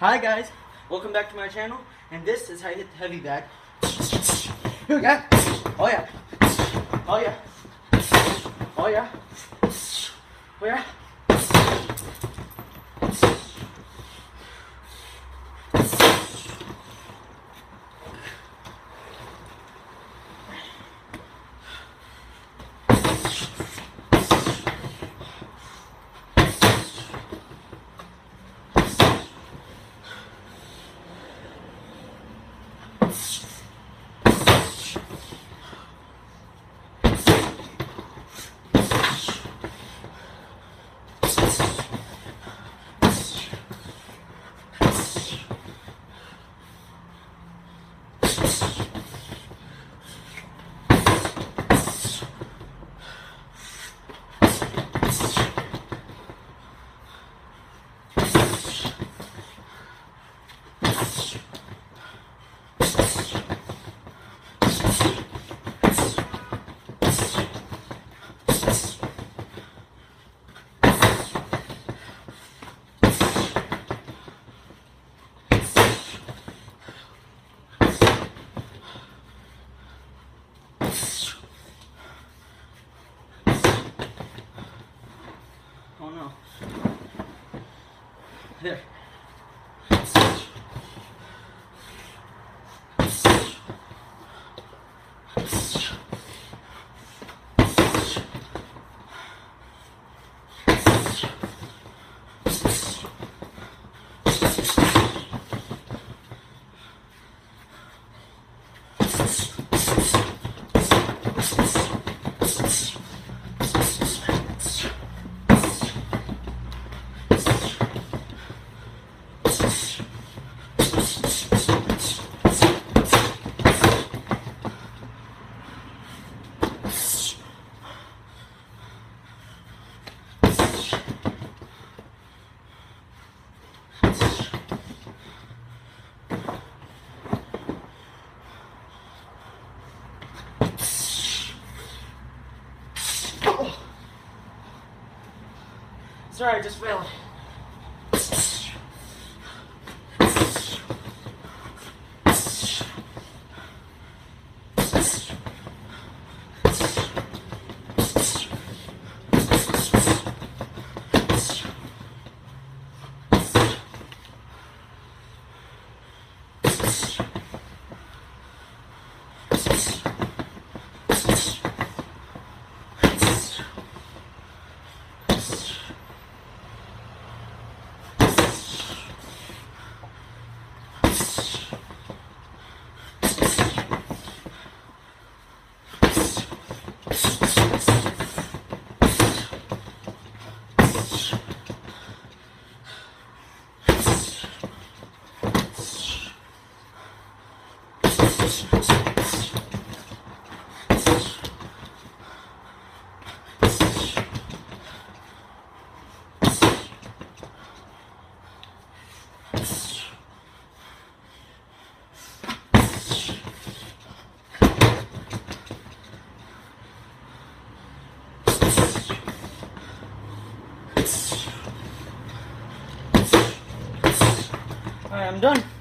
Hi guys, welcome back to my channel, and this is how you hit the heavy bag. Here we go. Oh yeah. Oh yeah. Oh yeah. Oh yeah. Oh no. There. Sorry, I just fell. I'm done.